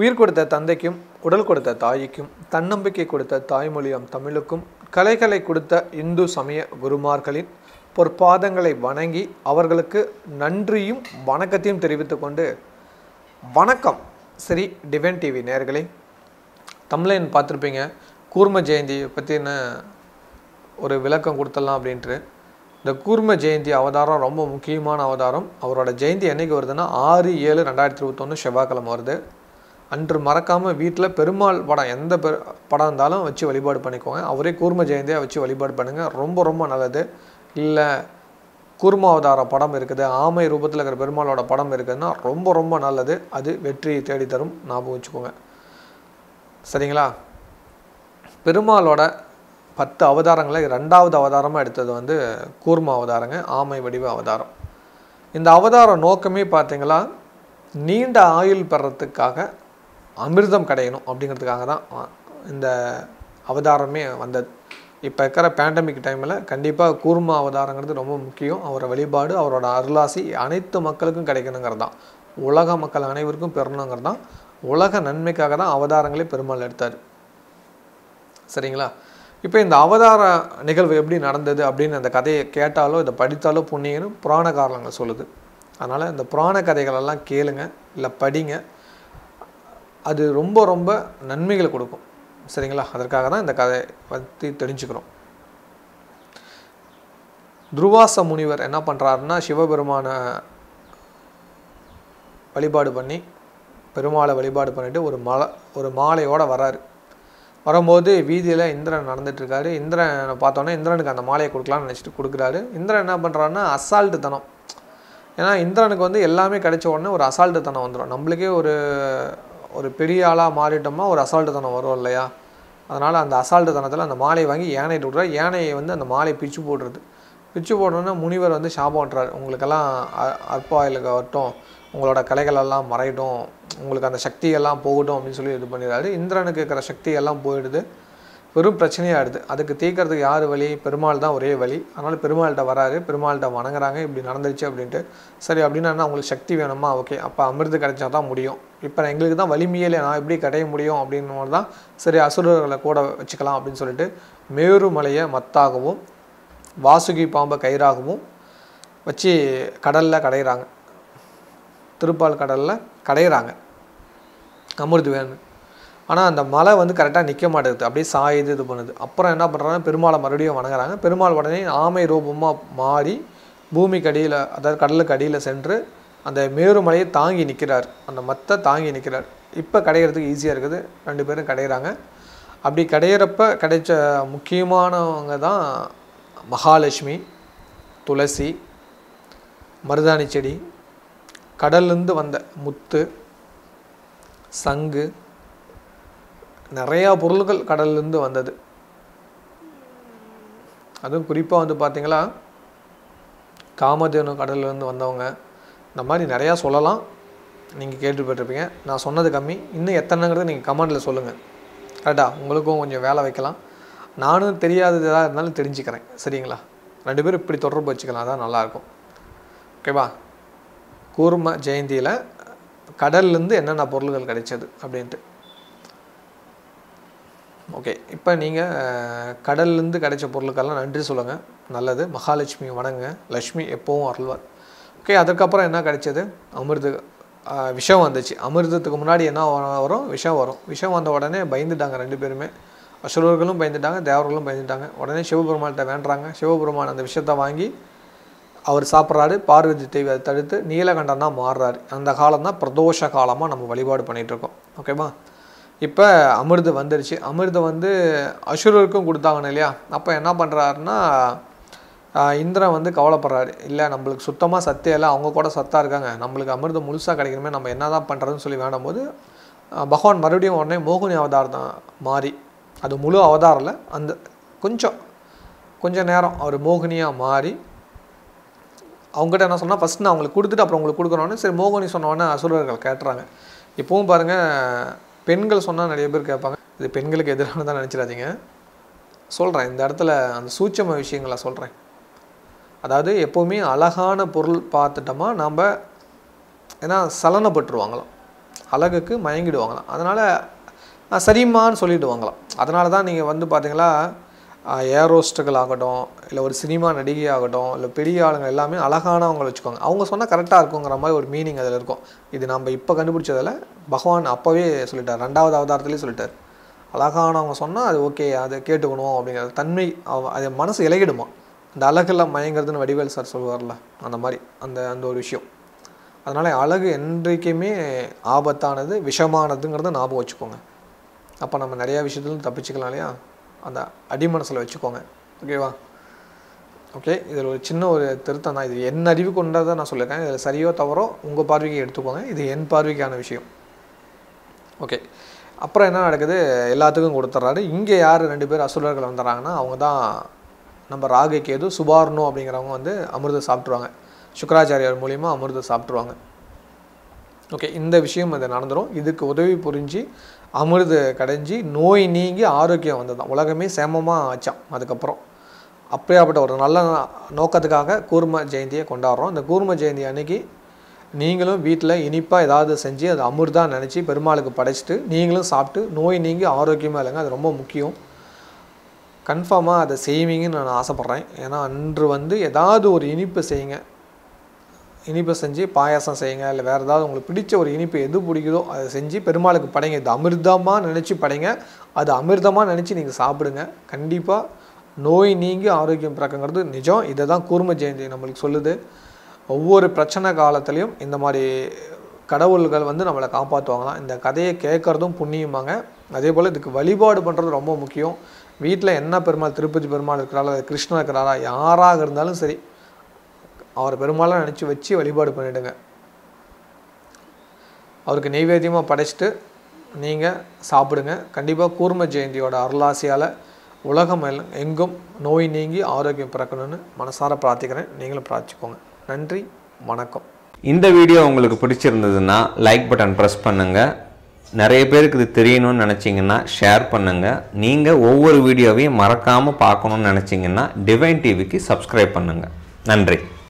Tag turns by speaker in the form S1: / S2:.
S1: உயிர் கொடுத்த தந்தைக்கும் உடல் கொடுத்த தாய்க்கும் தன்னம்பிக்கை கொடுத்த தாய்மொழியாம் தமிழுக்கும் கலைகளை கொடுத்த இந்து சமய குருமார்களின் பொற்பாதங்களை வணங்கி அவர்களுக்கு நன்றியும் வணக்கத்தையும் தெரிவித்துக்கொண்டு வணக்கம் ஸ்ரீ டிவன் டிவி நேர்களே தமிழன் பார்த்துருப்பீங்க. கூர்ம ஜெயந்தியை பற்றின ஒரு விளக்கம் கொடுத்துடலாம் அப்படின்ட்டு. இந்த கூர்ம ஜெயந்தி அவதாரம் ரொம்ப முக்கியமான அவதாரம். அவரோட ஜெயந்தி என்னைக்கு வருதுன்னா ஆறு ஏழு ரெண்டாயிரத்தி இருபத்தொன்று செவ்வாய்க்கிழமை வருது. அன்று மறக்காமல் வீட்டில் பெருமாள் படம் எந்த பெரு படம் இருந்தாலும் வச்சு வழிபாடு பண்ணிக்கோங்க. அவரே கூர்ம ஜெயந்தியாக வச்சு வழிபாடு பண்ணுங்கள் ரொம்ப ரொம்ப நல்லது. இல்லை கூர்ம அவதார படம் இருக்குது. ஆமை ரூபத்தில் இருக்கிற பெருமாளோட படம் இருக்குதுன்னா ரொம்ப ரொம்ப நல்லது. அது வெற்றியை தேடித்தரும். ஞாபகம் வச்சுக்கோங்க. சரிங்களா? பெருமாளோட பத்து அவதாரங்களை ரெண்டாவது அவதாரமாக எடுத்தது வந்து கூர்ம அவதாரங்க ஆமை வடிவ அவதாரம். இந்த அவதார நோக்கமே பார்த்திங்களா நீண்ட ஆயுள் பெறத்துக்காக அமிர்தம் கிடையணும் அப்படிங்கிறதுக்காக தான் இந்த அவதாரமே வந்தது. இப்போ இருக்கிற பேண்டமிக் டைமில் கண்டிப்பாக கூர்ம அவதாரங்கிறது ரொம்ப முக்கியம். அவரோட வழிபாடு அவரோட அருளாசி அனைத்து மக்களுக்கும் கிடைக்கணுங்கிறது தான். உலக மக்கள் அனைவருக்கும் பெறணுங்கிறது தான். உலக நன்மைக்காக தான் அவதாரங்களே பெருமாள் எடுத்தார். சரிங்களா? இப்போ இந்த அவதார நிகழ்வு எப்படி நடந்தது அப்படின்னு அந்த கதையை கேட்டாலோ இதை படித்தாலோ புண்ணியன்னு புராண காரணங்கள் சொல்லுது. அதனால் இந்த புராண கதைகளெல்லாம் கேளுங்க இல்லை படிங்க. அது ரொம்ப ரொம்ப நன்மைகளை கொடுக்கும். சரிங்களா? அதற்காக தான் இந்த கதையை பற்றி தெரிஞ்சுக்கிறோம். துருவாச முனிவர் என்ன பண்ணுறாருன்னா சிவபெருமானை வழிபாடு பண்ணி பெருமாளை வழிபாடு பண்ணிட்டு ஒரு மலை ஒரு மாலையோடு வராரு வரும்போது வீதியில் இந்திரன் நடந்துட்டுருக்காரு. இந்திரனை பார்த்தோன்னே இந்திரனுக்கு அந்த மாலையை கொடுக்கலாம்னு நினச்சிட்டு கொடுக்குறாரு. இந்திரன் என்ன பண்ணுறாருன்னா அசால்ட்டு தனம். ஏன்னா இந்திரனுக்கு வந்து எல்லாமே கிடைச்ச உடனே ஒரு அசால்ட்டு தனம் வந்துடும் நம்மளுக்கே ஒரு ஒரு பெரிய ஆளாக மாறிட்டோம்னா ஒரு அசால்ட்டு தனம் வரும் இல்லையா? அதனால் அந்த அசால்ட்டு தனத்தில் அந்த மாலையை வாங்கி யானை விட்றாரு யானையை வந்து அந்த மாலையை பிச்சு போடுறது. பிச்சு போடணுன்னா முனிவர் வந்து சாபம் பண்ணுறாரு உங்களுக்கெல்லாம் அ- வரட்டும். உங்களோட கலைகளெல்லாம் மறையட்டும் உங்களுக்கு அந்த சக்தியெல்லாம் போகட்டும் அப்படின்னு சொல்லி இது பண்ணிடுறாரு. இந்திரனுக்கு இருக்கிற சக்தி எல்லாம் போயிடுது. பெரும் பிரச்சனையாகிடுது அதுக்கு தீர்க்கறதுக்கு யார் வழி? பெருமாள் தான் ஒரே வழி. அதனால் பெருமாள்கிட்ட வராரு. பெருமாள்கிட்ட வணங்குறாங்க. இப்படி நடந்துருச்சு அப்படின்ட்டு. சரி அப்படின்னா என்ன? உங்களுக்கு சக்தி வேணுமா? ஓகே. அப்போ அமிர்து கிடைச்சா தான் முடியும். இப்போ எங்களுக்கு தான் வலிமையிலே நான் எப்படி கடைய முடியும் அப்படின்னு தான் சரி அசுரர்களை கூட வச்சுக்கலாம் அப்படின்னு சொல்லிட்டு மேருமலையை மத்தாகவும் வாசுகி பாம்பை கயிறாகவும் வச்சு கடலில் கடையிறாங்க. திருப்பால் கடலில் கடையிறாங்க. அமிர்து வேணும் ஆனால் அந்த மலை வந்து கரெக்டாக நிற்க மாட்டேங்குது. அப்படியே சாயுது இது பண்ணுது. அப்புறம் என்ன பண்ணுறாங்கன்னா பெருமாளை மறுபடியும் வணங்குறாங்க. பெருமாள் உடனே ஆமை ரூபமாக மாறி பூமிக்கு அடியில் அதாவது கடலுக்கு அடியில் சென்று அந்த மேருமலையை தாங்கி நிற்கிறார் அந்த மத்தை தாங்கி நிற்கிறார் இப்போ கடையிறதுக்கு ஈஸியாக இருக்குது. ரெண்டு பேரும் கடையிறாங்க. அப்படி கடையிறப்ப கிடைச்ச முக்கியமானவங்க தான் மகாலட்சுமி துளசி மருதாணி செடி கடல்லேருந்து வந்த முத்து சங்கு நிறையா பொருள்கள் கடல்லேருந்து வந்தது. அதுவும் குறிப்பாக வந்து பார்த்திங்களா காமதேனு கடல்லேருந்து வந்தவங்க. இந்த மாதிரி நிறையா சொல்லலாம். நீங்கள் கேட்டுப்பட்டிருப்பீங்க நான் சொன்னது கம்மி. இன்னும் எத்தனைங்கிறத நீங்கள் கமெண்டில் சொல்லுங்கள் கரெக்டா உங்களுக்கும் கொஞ்சம் வேலை வைக்கலாம். நானும் தெரியாதது எதாக இருந்தாலும் தெரிஞ்சுக்கிறேன். சரிங்களா? ரெண்டு பேரும் இப்படி தொடர்பு வச்சுக்கலாம். அதான் நல்லாயிருக்கும். ஓகேவா கூர்ம ஜெயந்தியில் கடல்லேருந்து என்னென்ன பொருள்கள் கிடைச்சது அப்படின்ட்டு. ஓகே இப்போ நீங்கள் கடல்லேருந்து கிடைச்ச பொருளுக்கெல்லாம் நன்றி சொல்லுங்கள் நல்லது. மகாலட்சுமி வணங்குங்க. லக்ஷ்மி எப்போவும் அருள்வார் ஓகே அதுக்கப்புறம் என்ன கிடைச்சது? அமிர்து விஷம் வந்துச்சு. அமிர்தத்துக்கு முன்னாடி என்ன வரும்? விஷம் வரும். விஷம் வந்த உடனே பயந்துட்டாங்க ரெண்டு பேருமே. அசுரர்களும் பயந்துட்டாங்க தேவர்களும் பயந்துட்டாங்க. உடனே சிவபெருமான்கிட்ட வேண்டுறாங்க. சிவபெருமான் அந்த விஷத்தை வாங்கி அவர் சாப்பிட்றாரு பார்வதி தேவி அதை தடுத்து நீலகண்டன் தான் மாறுறாரு. அந்த காலம் தான் பிரதோஷ காலமாக நம்ம வழிபாடு பண்ணிகிட்ருக்கோம் ஓகேவா இப்போ அமிர்தம் வந்துருச்சு. அமிர்தம் வந்து அசுரருக்கும் கொடுத்தாங்கன்னு இல்லையா? அப்போ என்ன பண்ணுறாருன்னா இந்திரன் வந்து கவலைப்படுறாரு. இல்லை நம்மளுக்கு சுத்தமாக சத்தே இல்லை. அவங்க கூட சத்தாக இருக்காங்க. நம்மளுக்கு அமிர்தம் முழுசாக கிடைக்கணுமே நம்ம என்ன தான் பண்ணுறதுன்னு சொல்லி வேணும் போது பகவான் மறுபடியும் உடனே மோகினி அவதாரம் தான் மாறி. அது முழு அவதாரம் இல்லை. அந்த கொஞ்சம் கொஞ்சம் நேரம் அவர் மோகினியாக மாறி அவங்ககிட்ட என்ன சொன்னால் ஃபஸ்ட் நான் அவங்களுக்கு கொடுத்துட்டு அப்புறம் உங்களுக்கு கொடுக்குறோன்னு சரி மோகனி சொன்னோடனே அசுரர்கள் கேட்டுறாங்க. இப்போவும் பாருங்கள் பெண்கள் சொன்னால் நிறைய பேர் கேட்பாங்க. இது பெண்களுக்கு எதிரானதான் நினச்சிடாதீங்க. சொல்கிறேன் இந்த இடத்துல அந்த சூட்சம விஷயங்களை சொல்கிறேன் அதாவது எப்போவுமே அழகான பொருள் பார்த்துட்டோமா நாம் ஏன்னா சலனப்பட்டுருவாங்களாம். அழகுக்கு மயங்கிடுவாங்களாம். அதனால் சரிம்மான்னு சொல்லிவிடுவாங்களாம் அதனால தான் நீங்கள் வந்து பார்த்தீங்களா ஏரோஸ்டுகள் ஆகட்டும் இல்லை ஒரு சினிமா நடிகை ஆகட்டும் இல்லை பெரிய ஆளுங்க எல்லாமே அழகானவங்களை வச்சுக்கோங்க. அவங்க சொன்னால் கரெக்டாக இருக்குங்கிற மாதிரி ஒரு மீனிங் அதில் இருக்கும். இது நம்ம இப்போ கண்டுபிடிச்சதில் பகவான் அப்போவே சொல்லிட்டார். ரெண்டாவது அவதாரத்துலேயே சொல்லிட்டார். அழகானவங்க சொன்னால் அது ஓகே அதை கேட்டுக்கணும் அப்படிங்கிற தன்மை அது மனசு இலகிடுமா? அந்த அழகில் மயங்கிறதுன்னு வடிவேல் சார் சொல்லுவார்ல அந்த மாதிரி அந்த அந்த ஒரு விஷயம். அதனால் அழகு என்றைக்குமே ஆபத்தானது விஷமானதுங்கிறத ஞாபகம் வச்சுக்கோங்க. அப்போ நம்ம நிறையா விஷயத்துலேருந்து தப்பிச்சுக்கலாம் இல்லையா? அந்த அடிமனசில் வச்சுக்கோங்க. ஓகேவா ஓகே இதில் ஒரு சின்ன ஒரு திருத்தம் தான். இது என் அறிவு கொண்டதை நான் சொல்லியிருக்கேன். இதில் சரியோ தவறோ உங்கள் பார்வைக்கு எடுத்துக்கோங்க. இது என் பார்வைக்கான விஷயம். ஓகே அப்புறம் என்ன நடக்குது? எல்லாத்துக்கும் கொடுத்துட்றாரு. இங்கே யார் ரெண்டு பேர் அசுரர்கள் வந்துடுறாங்கன்னா அவங்க தான் நம்ம ராகு கேது சுபார்ணோ அப்படிங்கிறவங்க வந்து அமிர்தம் சாப்பிட்ருவாங்க சுக்கராச்சாரியார் மூலிமா அமிர்தம் சாப்பிட்ருவாங்க ஓகே இந்த விஷயம் அது நடந்துடும் இதுக்கு உதவி புரிஞ்சு அமிர்த கடைஞ்சி நோய் நீங்கி ஆரோக்கியம் வந்ததான் உலகமே சேமமாக ஆச்சான் அதுக்கப்புறம் அப்படியாப்பட்ட ஒரு நல்ல நோக்கத்துக்காக கூர்ம ஜெயந்தியை கொண்டாடுறோம். இந்த கூர்ம ஜெயந்தி அன்னைக்கு நீங்களும் வீட்டில் இனிப்பாக ஏதாவது செஞ்சு அது அமிர்தா நினச்சி பெருமாளுக்கு படைச்சிட்டு நீங்களும் சாப்பிட்டு நோய் நீங்கி ஆரோக்கியமாக இல்லைங்க. அது ரொம்ப முக்கியம். கன்ஃபார்மாக அதை செய்வீங்கன்னு நான் ஆசைப்பட்றேன். ஏன்னா அன்று வந்து ஏதாவது ஒரு இனிப்பு செய்யுங்க. இனிப்பு செஞ்சு பாயாசம் செய்யுங்க இல்லை வேறு ஏதாவது உங்களுக்கு பிடிச்ச ஒரு இனிப்பு எது பிடிக்குதோ அதை செஞ்சு பெருமாளுக்கு படைங்க. இது அமிர்தமாக நினச்சி படைங்க. அது அமிர்தமாக நினச்சி நீங்கள் சாப்பிடுங்க. கண்டிப்பாக நோய் நீங்கி ஆரோக்கியம் பிறக்குங்கிறது நிஜம். இதை தான் கூர்ம ஜெயந்தி நம்மளுக்கு சொல்லுது. ஒவ்வொரு பிரச்சனை காலத்துலேயும் இந்த மாதிரி கடவுள்கள் வந்து நம்மளை காப்பாற்றுவாங்களாம் இந்த கதையை கேட்குறதும் புண்ணியமாங்க. அதே போல் இதுக்கு வழிபாடு பண்ணுறது ரொம்ப முக்கியம். வீட்டில் என்ன பெருமாள் திருப்பதி பெருமாள் இருக்கிறாரா கிருஷ்ணா இருக்கிறாரா யாராக இருந்தாலும் சரி அவரை பெருமாளாக நினச்சி வச்சு வழிபாடு பண்ணிவிடுங்க அவருக்கு நெய்வேத்தியமாக படைச்சிட்டு நீங்கள் சாப்பிடுங்க. கண்டிப்பாக கூர்ம ஜெயந்தியோட அருளாசியால் உலகம் எல்லாம் எங்கும் நோய் நீங்கி ஆரோக்கியம் பிறக்கணும்னு மனசார பிரார்த்திக்கிறேன். நீங்களும் பிரார்த்திக்கோங்க நன்றி வணக்கம்.
S2: இந்த வீடியோ உங்களுக்கு பிடிச்சிருந்ததுன்னா லைக் பட்டன் ப்ரெஸ் பண்ணுங்கள் நிறைய பேருக்கு இது தெரியணும்னு நினச்சிங்கன்னா ஷேர் பண்ணுங்கள் நீங்கள் ஒவ்வொரு வீடியோவையும் மறக்காமல் பார்க்கணுன்னு நினச்சிங்கன்னா டிவைன் டிவிக்கு சப்ஸ்கிரைப் பண்ணுங்கள் நன்றி.